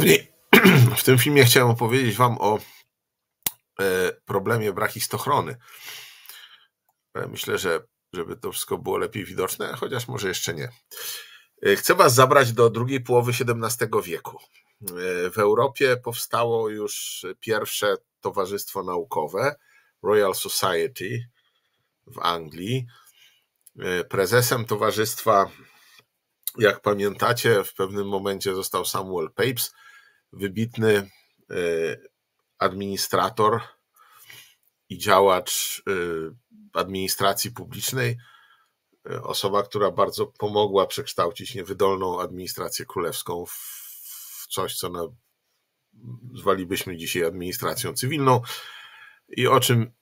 Szanowni, w tym filmie chciałem opowiedzieć Wam o e, problemie brachistochrony. E, myślę, że żeby to wszystko było lepiej widoczne, chociaż może jeszcze nie. E, chcę Was zabrać do drugiej połowy XVII wieku. W Europie powstało już pierwsze towarzystwo naukowe, Royal Society w Anglii. Prezesem towarzystwa jak pamiętacie, w pewnym momencie został Samuel Pepys, wybitny e, administrator i działacz e, administracji publicznej, e, osoba, która bardzo pomogła przekształcić niewydolną administrację królewską w coś, co zwalibyśmy dzisiaj administracją cywilną. I o czym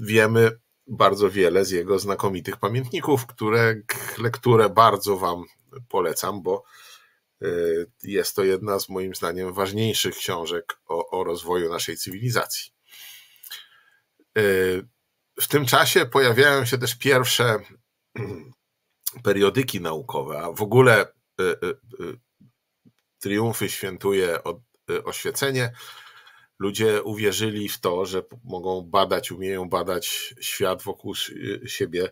wiemy bardzo wiele z jego znakomitych pamiętników, które lekturę bardzo Wam polecam, bo jest to jedna z moim zdaniem ważniejszych książek o, o rozwoju naszej cywilizacji. Y, w tym czasie pojawiają się też pierwsze periodyki naukowe, a w ogóle y, triumfy świętuje oświecenie. Ludzie uwierzyli w to, że mogą badać, umieją badać świat wokół siebie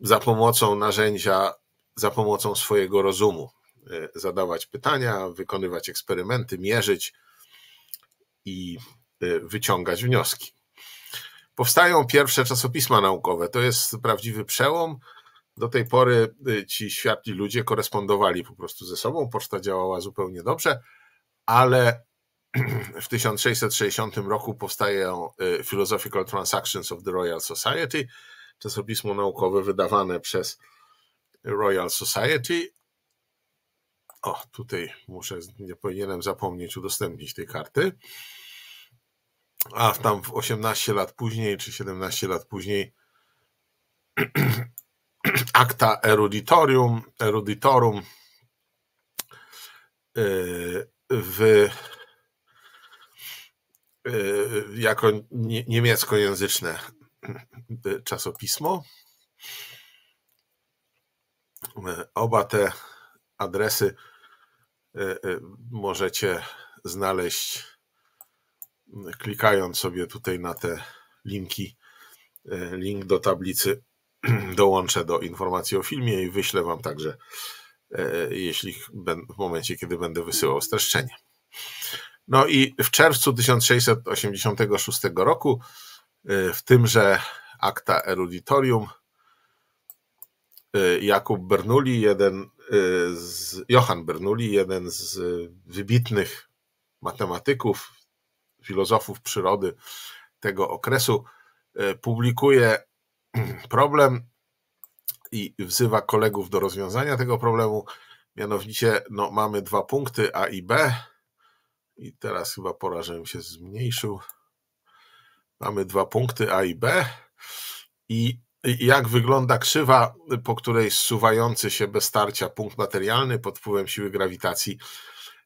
za pomocą narzędzia, za pomocą swojego rozumu e, zadawać pytania, wykonywać eksperymenty, mierzyć i e, wyciągać wnioski. Powstają pierwsze czasopisma naukowe. To jest prawdziwy przełom. Do tej pory e, ci światli ludzie korespondowali po prostu ze sobą. Poczta działała zupełnie dobrze, ale w 1660 roku powstają Philosophical Transactions of the Royal Society, czasopismo naukowe wydawane przez Royal Society. O, tutaj muszę, nie powinienem zapomnieć udostępnić tej karty. A tam 18 lat później, czy 17 lat później, Acta Eruditorium, Eruditorum y, w, y, jako niemieckojęzyczne czasopismo. Oba te adresy e, e, możecie znaleźć klikając sobie tutaj na te linki. E, link do tablicy dołączę do informacji o filmie i wyślę Wam także, jeśli w momencie, kiedy będę wysyłał streszczenie. No i w czerwcu 1686 roku w tymże akta eruditorium Jakub Bernoulli, jeden y, z, Johann Bernoulli, jeden z wybitnych matematyków, filozofów przyrody tego okresu, publikuje problem i wzywa kolegów do rozwiązania tego problemu. Mianowicie no, mamy dwa punkty A i B. I teraz chyba pora, żebym się zmniejszył. Mamy dwa punkty A i B. I jak wygląda krzywa, po której zsuwający się bez starcia punkt materialny pod wpływem siły grawitacji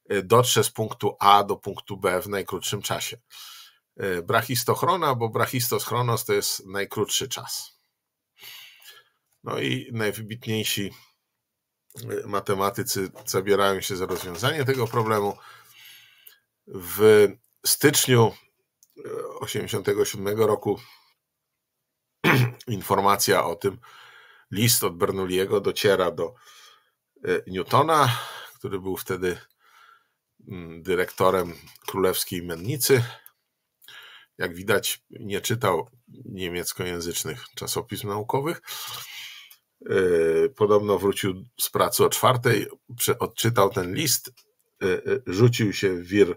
e, dotrze z punktu A do punktu B w najkrótszym czasie. E, brachistochrona, bo brachistos chronos to jest najkrótszy czas. No i najwybitniejsi e, matematycy zabierają się za rozwiązanie tego problemu. W styczniu 1987 roku informacja o tym, list od Bernoulliego dociera do e, Newtona, który był wtedy mm, dyrektorem królewskiej mennicy. Jak widać, nie czytał niemieckojęzycznych czasopism naukowych. E, podobno wrócił z pracy o czwartej, odczytał ten list, e, rzucił się w wir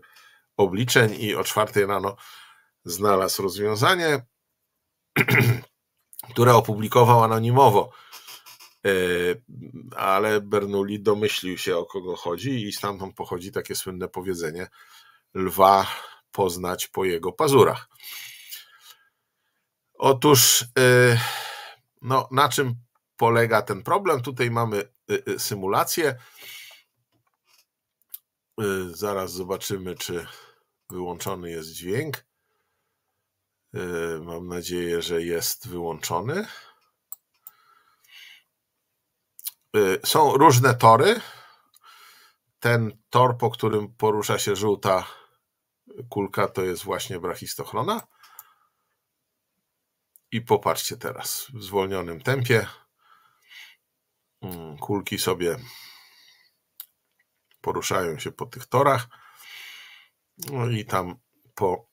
obliczeń i o czwartej rano znalazł rozwiązanie, które opublikował anonimowo. E, ale Bernoulli domyślił się, o kogo chodzi, i stamtąd pochodzi takie słynne powiedzenie: lwa poznać po jego pazurach. Otóż, e, no, na czym polega ten problem? Tutaj mamy e, symulację. Zaraz zobaczymy, czy wyłączony jest dźwięk. E, mam nadzieję, że jest wyłączony. E, są różne tory. ten tor, po którym porusza się żółta kulka, to jest właśnie brachistochrona. I popatrzcie teraz w zwolnionym tempie. Mm, kulki sobie poruszają się po tych torach. No i tam po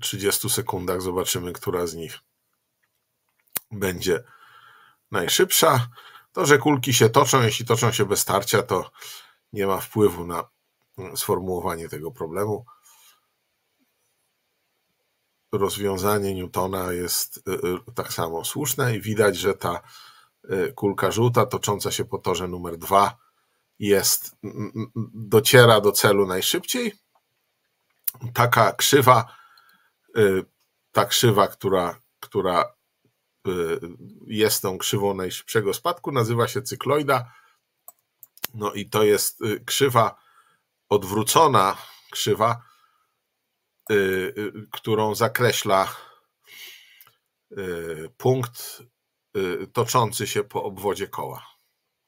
30 sekundach zobaczymy, która z nich będzie najszybsza. To, że kulki się toczą, jeśli toczą się bez tarcia, to nie ma wpływu na sformułowanie tego problemu. Rozwiązanie Newtona jest y, y, tak samo słuszne i widać, że ta y, kulka żółta tocząca się po torze numer dwa jest, dociera do celu najszybciej. Taka krzywa, ta krzywa, która, która jest tą krzywą najszybszego spadku, nazywa się cykloida. No i to jest krzywa odwrócona krzywa, którą zakreśla punkt toczący się po obwodzie koła.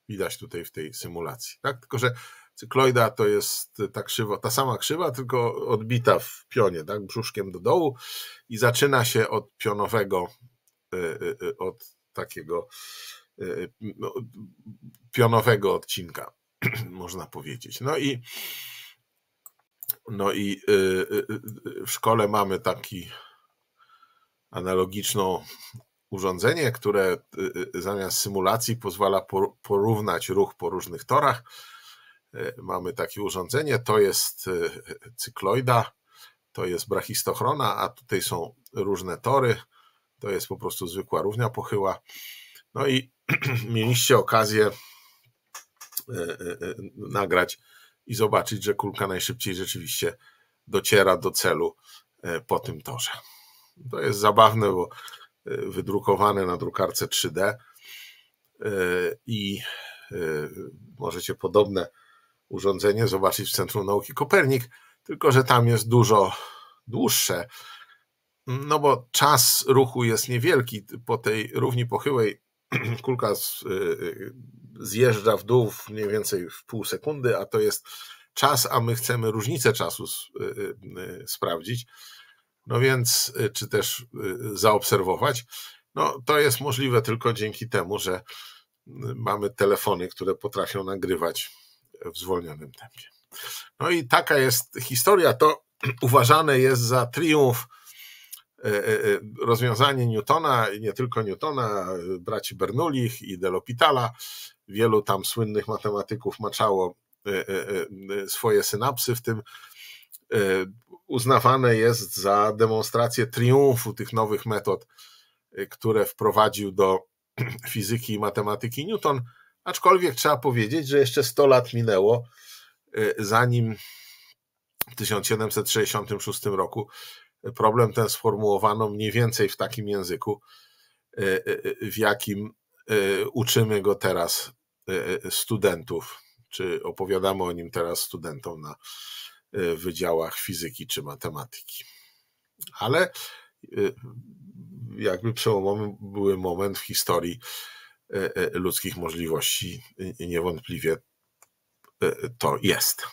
Widać tutaj w tej symulacji. Tak? Tylko, że cykloida to jest ta krzywa, ta sama krzywa, tylko odbita w pionie, tak? brzuszkiem do dołu i zaczyna się od pionowego, y, y, y, od takiego no, pionowego odcinka, można powiedzieć. No i no i w szkole mamy taki analogiczną urządzenie, które zamiast symulacji pozwala porównać ruch po różnych torach. Y, mamy takie urządzenie, to jest cykloida, to jest brachistochrona, a tutaj są różne tory, to jest po prostu zwykła równia pochyła. No i mieliście okazję nagrać i zobaczyć, że kulka najszybciej rzeczywiście dociera do celu po tym torze. To jest zabawne, bo wydrukowane na drukarce 3D e, i e, możecie podobne urządzenie zobaczyć w Centrum Nauki Kopernik, tylko że tam jest dużo dłuższe, no bo czas ruchu jest niewielki. Po tej równi pochyłej kulka e, zjeżdża w dół mniej więcej w pół sekundy, a to jest czas, a my chcemy różnicę czasu sprawdzić no więc, y, czy też y, zaobserwować. No, to jest możliwe tylko dzięki temu, że y, mamy telefony, które potrafią nagrywać w zwolnionym tempie. No i taka jest historia. To uważane jest za triumf rozwiązanie Newtona, nie tylko Newtona, braci Bernoullich i Delopitala. Wielu tam słynnych matematyków maczało swoje synapsy w tym uznawane jest za demonstrację triumfu tych nowych metod, które wprowadził do fizyki i matematyki Newton. Aczkolwiek trzeba powiedzieć, że jeszcze 100 lat minęło, y, zanim w 1766 roku problem ten sformułowano mniej więcej w takim języku, y, w jakim uczymy go teraz studentów, czy opowiadamy o nim teraz studentom na wydziałach fizyki czy matematyki. Ale jakby przełomowy były moment w historii ludzkich możliwości, niewątpliwie to jest.